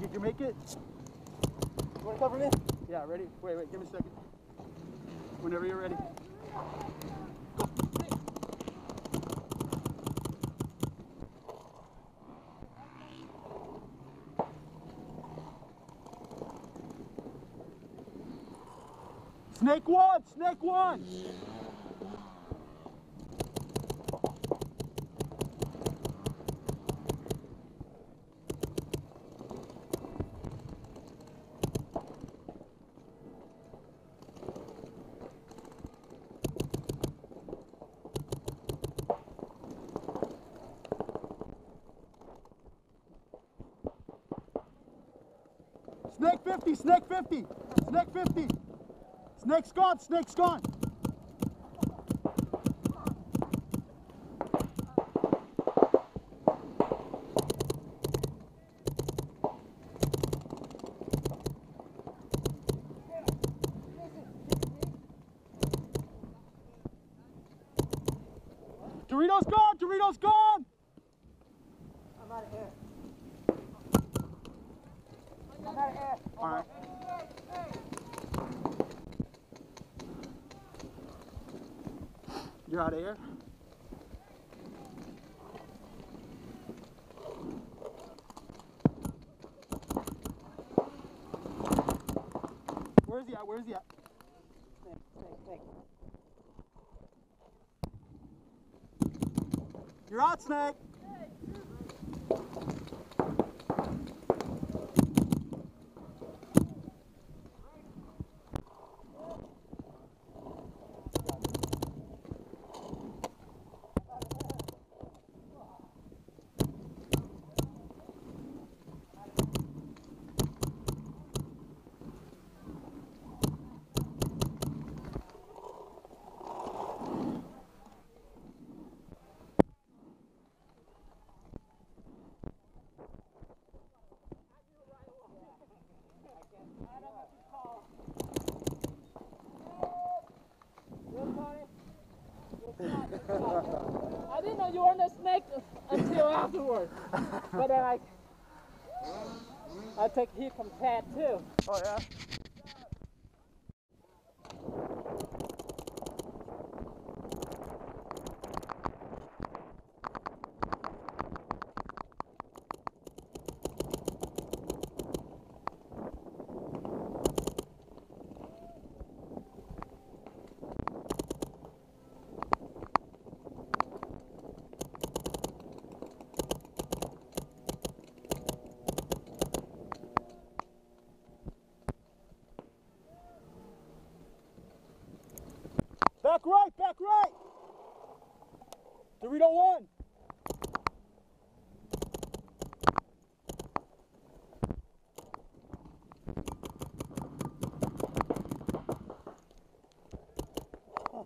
Did you make it? You want to cover me? Yeah, ready? Wait, wait, give me a second. Whenever you're ready. Snake one, snake one. Snake 50, snake 50, snake 50. Snake's gone, snake's gone. Dorito's gone, Dorito's gone. I'm out of air. I'm out of air. All right. You're out of air? Where's he at? Where's he at? Snake, snake, snake. You're out, Snake. I didn't know you were in the snake until afterwards. But then I, I take heat from Pat too. Oh, yeah? Back right, back right. Dorito one.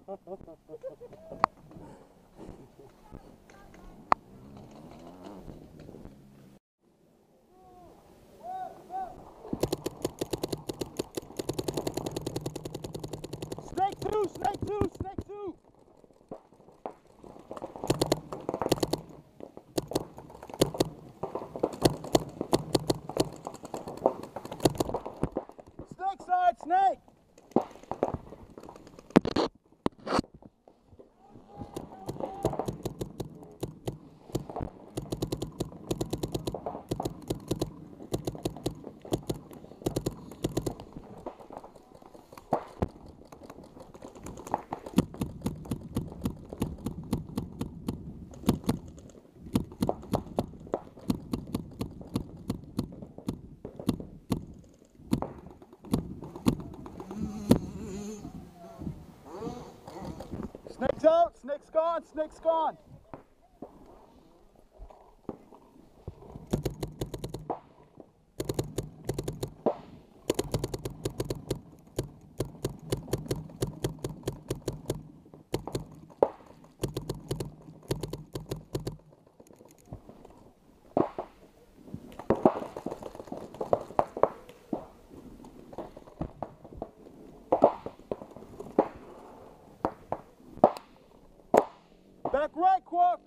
Snake two, snake two, snake two. Snake side, snake. Snake's out, snake's gone, snake's gone. Back right, Quark.